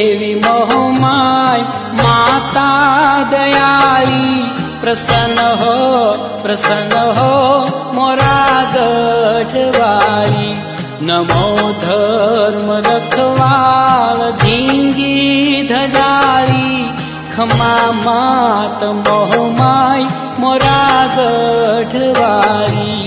देवी मोहमाय माता दयाली। प्रसन्न हो प्रसन्न हो मोरा गठवाली नमो धर्म रखवाल धींगी धजाली। खमा मात मोहमाय मोरा गठवाली